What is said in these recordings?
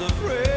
was afraid.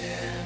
Yeah.